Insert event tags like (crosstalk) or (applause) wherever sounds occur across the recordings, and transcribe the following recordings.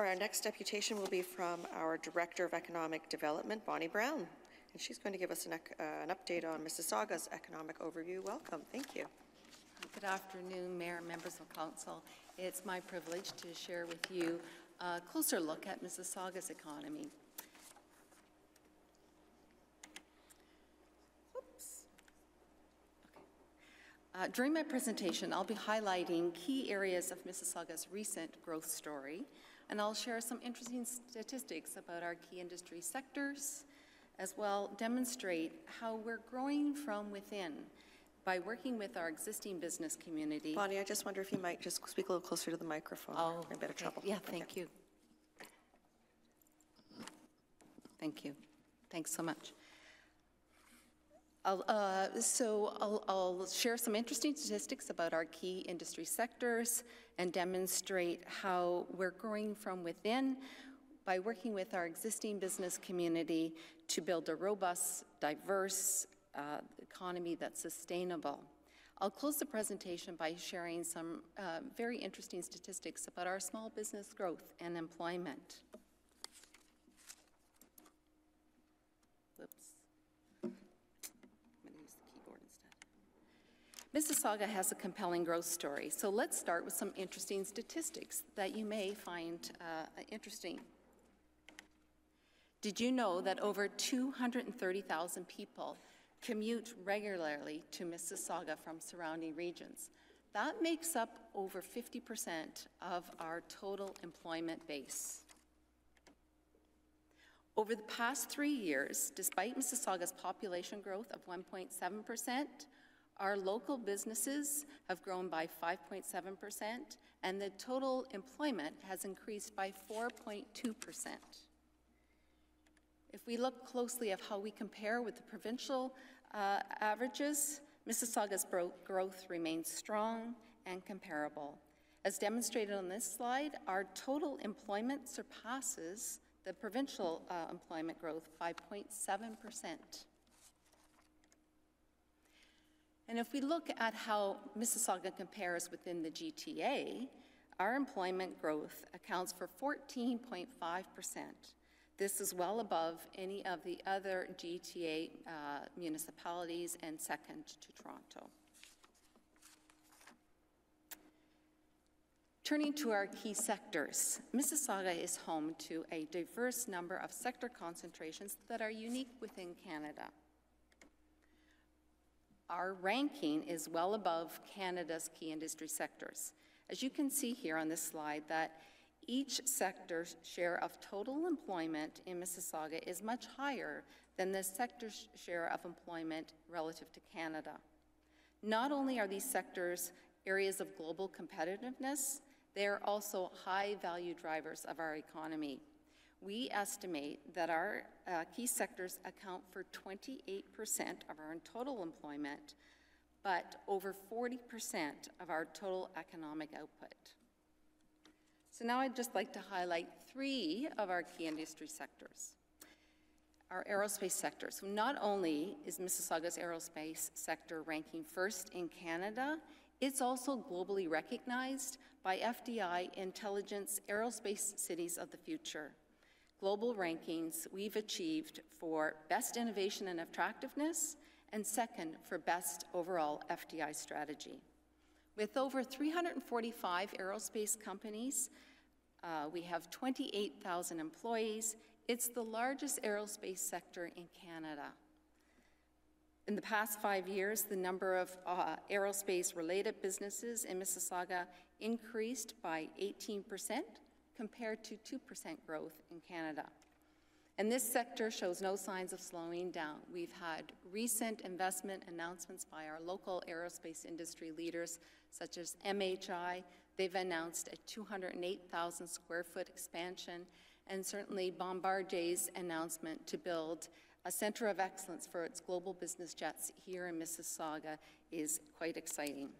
All right, our next deputation will be from our Director of Economic Development, Bonnie Brown, and she's going to give us an, uh, an update on Mississauga's economic overview. Welcome, thank you. Good afternoon, Mayor, members of council. It's my privilege to share with you a closer look at Mississauga's economy. Uh, During my presentation, I'll be highlighting key areas of Mississauga's recent growth story, and I'll share some interesting statistics about our key industry sectors, as well demonstrate how we're growing from within by working with our existing business community. Bonnie, I just wonder if you might just speak a little closer to the microphone. Oh, in a bit of oh, trouble. Yeah, Okay. thank you. Thank you. Thanks so much. Uh, So I'll, I'll share some interesting statistics about our key industry sectors and demonstrate how we're growing from within by working with our existing business community to build a robust, diverse uh, economy that's sustainable. I'll close the presentation by sharing some uh, very interesting statistics about our small business growth and employment. Whoops. I'm going to use the keyboard instead. Mississauga has a compelling growth story, so let's start with some interesting statistics that you may find uh, interesting. Did you know that over 230,000 people commute regularly to Mississauga from surrounding regions? That makes up over 50% of our total employment base. Over the past three years, despite Mississauga's population growth of 1.7%, our local businesses have grown by 5.7%, and the total employment has increased by 4.2%. If we look closely at how we compare with the provincial uh, averages, Mississauga's growth remains strong and comparable. As demonstrated on this slide, our total employment surpasses the provincial uh, employment growth by 0.7%. And if we look at how Mississauga compares within the GTA, our employment growth accounts for 14.5%. This is well above any of the other GTA uh, municipalities and second to Toronto. Turning to our key sectors, Mississauga is home to a diverse number of sector concentrations that are unique within Canada. Our ranking is well above Canada's key industry sectors. As you can see here on this slide, that each sector's share of total employment in Mississauga is much higher than the sector's share of employment relative to Canada. Not only are these sectors areas of global competitiveness, they are also high value drivers of our economy. We estimate that our uh, key sectors account for 28% of our total employment, but over 40% of our total economic output. So now I'd just like to highlight three of our key industry sectors. Our aerospace sector. So not only is Mississauga's aerospace sector ranking first in Canada, it's also globally recognized by FDI Intelligence Aerospace Cities of the Future. Global rankings we've achieved for best innovation and attractiveness, and second for best overall FDI strategy. With over 345 aerospace companies, uh, we have 28,000 employees. It's the largest aerospace sector in Canada. In the past five years, the number of uh, aerospace-related businesses in Mississauga increased by 18% compared to 2% growth in Canada. And this sector shows no signs of slowing down. We've had recent investment announcements by our local aerospace industry leaders, such as MHI. They've announced a 208,000 square foot expansion, and certainly Bombardier's announcement to build a center of excellence for its global business jets here in Mississauga is quite exciting.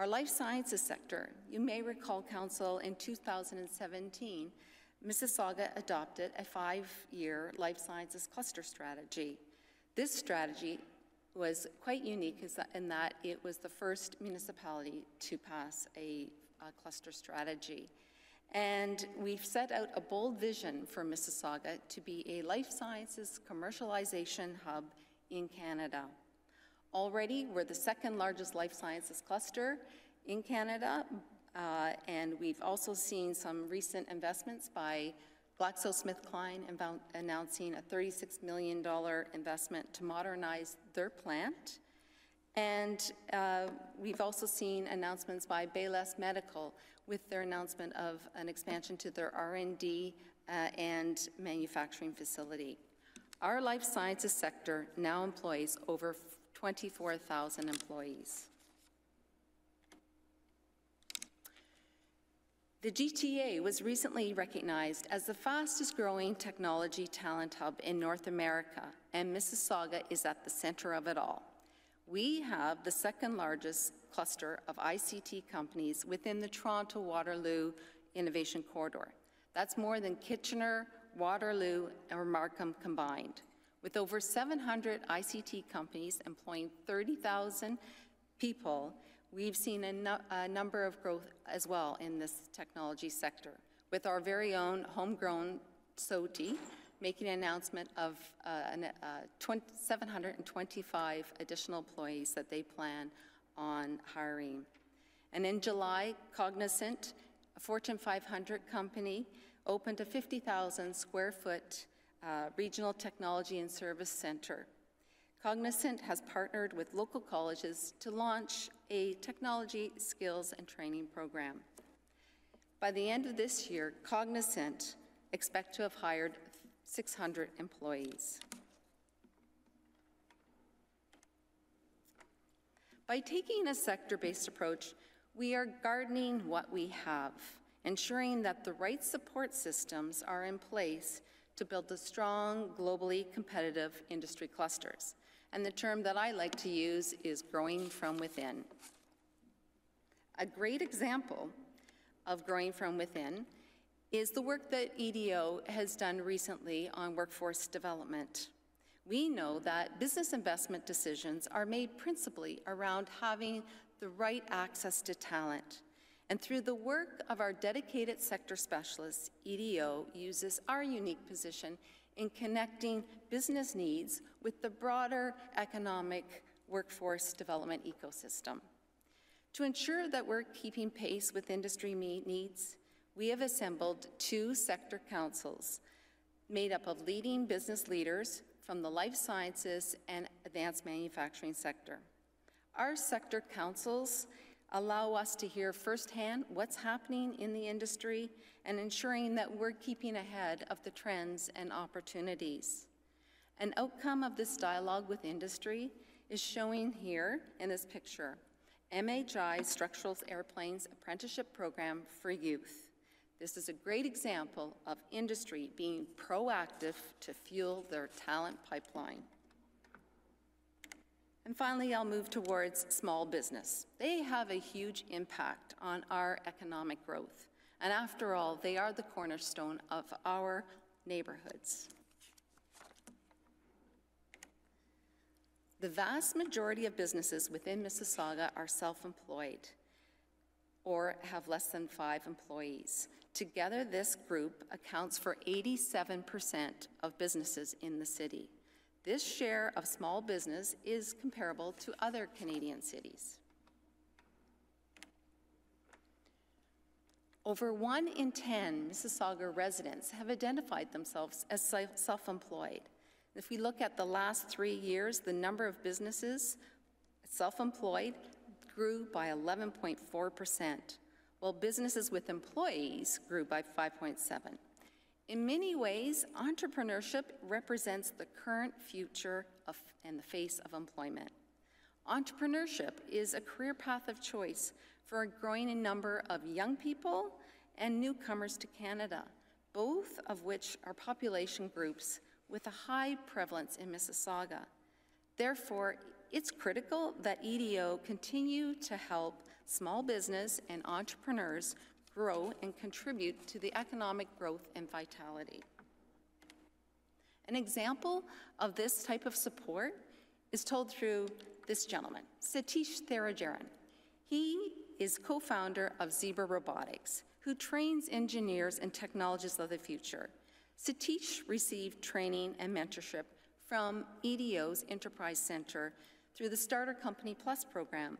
Our life sciences sector, you may recall, Council, in 2017, Mississauga adopted a five-year life sciences cluster strategy. This strategy was quite unique in that it was the first municipality to pass a uh, cluster strategy. And we've set out a bold vision for Mississauga to be a life sciences commercialization hub in Canada. Already, we're the second largest life sciences cluster in Canada, uh, and we've also seen some recent investments by GlaxoSmithKline announcing a $36 million investment to modernize their plant. And uh, we've also seen announcements by Baylis Medical with their announcement of an expansion to their R&D uh, and manufacturing facility. Our life sciences sector now employs over 24,000 employees. The GTA was recently recognized as the fastest growing technology talent hub in North America, and Mississauga is at the center of it all. We have the second largest cluster of ICT companies within the Toronto Waterloo Innovation Corridor. That's more than Kitchener, Waterloo, and Markham combined. With over 700 ICT companies employing 30,000 people, we've seen a, no, a, number of growth as well in this technology sector, with our very own homegrown SOTI making an announcement of uh, an, uh, 20, 725 additional employees that they plan on hiring. And in July, Cognizant, a Fortune 500 company, opened a 50,000 square foot uh, regional technology and service center. Cognizant has partnered with local colleges to launch a technology skills and training program. By the end of this year, Cognizant expect to have hired 600 employees. By taking a sector-based approach, we are gardening what we have, ensuring that the right support systems are in place to build the strong, globally competitive industry clusters. And the term that I like to use is growing from within. A great example of growing from within is the work that EDO has done recently on workforce development. We know that business investment decisions are made principally around having the right access to talent. And through the work of our dedicated sector specialists, EDO uses our unique position in connecting business needs with the broader economic workforce development ecosystem. To ensure that we're keeping pace with industry needs, we have assembled two sector councils made up of leading business leaders from the life sciences and advanced manufacturing sector. Our sector councils allow us to hear firsthand what's happening in the industry and ensuring that we're keeping ahead of the trends and opportunities. An outcome of this dialogue with industry is showing here in this picture, MHI Structural Airplanes Apprenticeship Program for Youth. This is a great example of industry being proactive to fuel their talent pipeline. And finally, I'll move towards small business. They have a huge impact on our economic growth. And after all, they are the cornerstone of our neighborhoods. The vast majority of businesses within Mississauga are self-employed or have less than five employees. Together, this group accounts for 87% of businesses in the city. This share of small business is comparable to other Canadian cities. Over one in 10 Mississauga residents have identified themselves as self-employed. If we look at the last three years, the number of businesses self-employed grew by 11.4 percent while businesses with employees grew by 5.7. In many ways, entrepreneurship represents the current future of, and the face of employment. Entrepreneurship is a career path of choice for a growing number of young people and newcomers to Canada, both of which are population groups with a high prevalence in Mississauga. Therefore, it's critical that EDO continue to help small business and entrepreneurs grow and contribute to the economic growth and vitality. An example of this type of support is told through this gentleman, Satish Therajaran. He is co-founder of Zebra Robotics, who trains engineers and technologists of the future. Satish received training and mentorship from EDO's Enterprise Center through the Starter Company Plus program.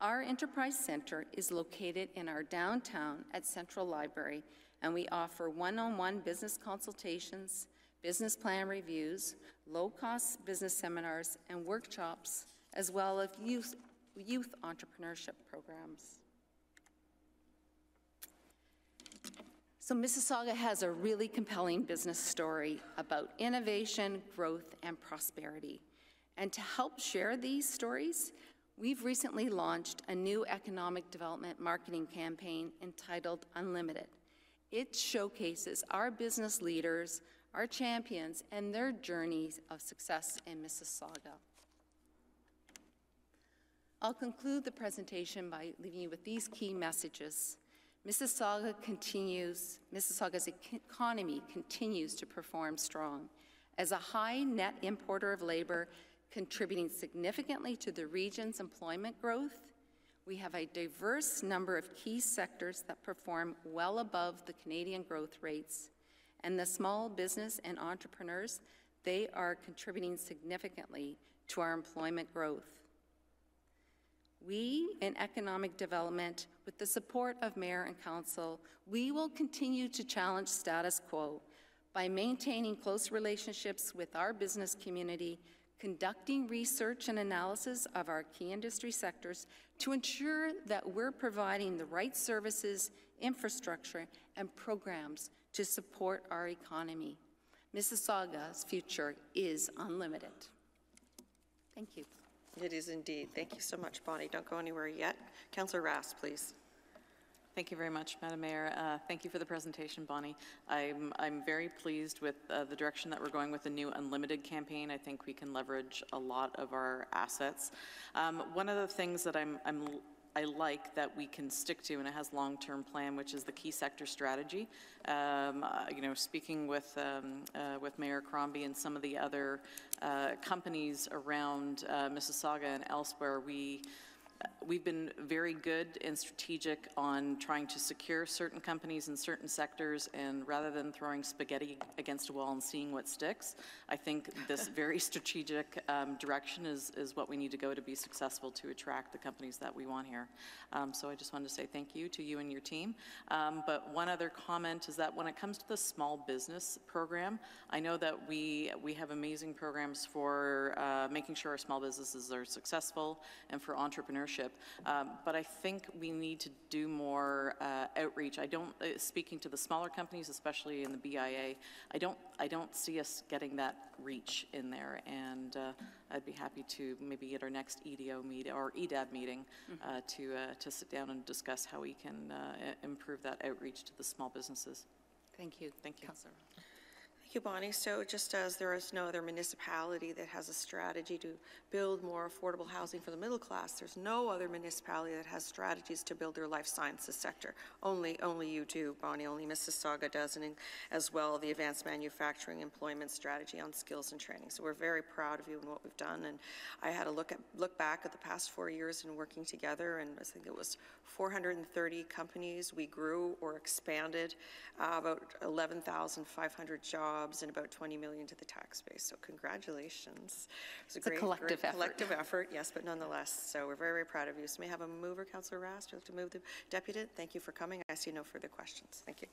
Our Enterprise Center is located in our downtown at Central Library, and we offer one-on-one business consultations, business plan reviews, low-cost business seminars, and workshops, as well as youth, youth entrepreneurship programs. So Mississauga has a really compelling business story about innovation, growth, and prosperity. And to help share these stories, we've recently launched a new economic development marketing campaign entitled Unlimited. It showcases our business leaders, our champions, and their journeys of success in Mississauga. I'll conclude the presentation by leaving you with these key messages. Mississauga continues, Mississauga's economy continues to perform strong. As a high net importer of labor, contributing significantly to the region's employment growth, we have a diverse number of key sectors that perform well above the Canadian growth rates. And the small business and entrepreneurs, they are contributing significantly to our employment growth. We, in economic development, with the support of mayor and council, we will continue to challenge status quo by maintaining close relationships with our business community, conducting research and analysis of our key industry sectors to ensure that we're providing the right services, infrastructure, and programs to support our economy. Mississauga's future is unlimited. Thank you. It is indeed. Thank you so much, Bonnie. Don't go anywhere yet. Councillor Ras, please. Thank you very much, Madam Mayor. Uh, thank you for the presentation, Bonnie. I'm, I'm very pleased with uh, the direction that we're going with the new Unlimited campaign. I think we can leverage a lot of our assets. Um, one of the things that I'm, I'm I like that we can stick to, and it has long-term plan, which is the key sector strategy. Um, uh, you know, speaking with um, uh, with Mayor Crombie and some of the other uh, companies around uh, Mississauga and elsewhere, we we've been very good and strategic on trying to secure certain companies in certain sectors, and rather than throwing spaghetti against a wall and seeing what sticks, I think this (laughs) very strategic um, direction is, is what we need to go to be successful to attract the companies that we want here. Um, so I just wanted to say thank you to you and your team. Um, but one other comment is that when it comes to the small business program, I know that we, we have amazing programs for uh, making sure our small businesses are successful and for entrepreneurship. Um, but I think we need to do more uh, outreach. I don't, uh, speaking to the smaller companies, especially in the BIA, I don't, I don't see us getting that reach in there. And uh, I'd be happy to maybe at our next EDO meet or EDAB meeting uh, to, uh, to sit down and discuss how we can uh, improve that outreach to the small businesses. Thank you. Thank you. Councillor. Thank you, Bonnie. So just as there is no other municipality that has a strategy to build more affordable housing for the middle class, there's no other municipality that has strategies to build their life sciences sector. Only, only you do, Bonnie. Only Mississauga does, and as well the advanced manufacturing employment strategy on skills and training. So we're very proud of you and what we've done. And I had a look at look back at the past four years and working together, and I think it was 430 companies we grew or expanded, uh, about 11,500 jobs jobs and about 20 million to the tax base. So congratulations. It it's a collective great effort. Collective effort, yes, but nonetheless. So we're very, very proud of you. So may I have a mover, Councillor Ras? Do you have to move the deputy? Thank you for coming. I see no further questions. Thank you.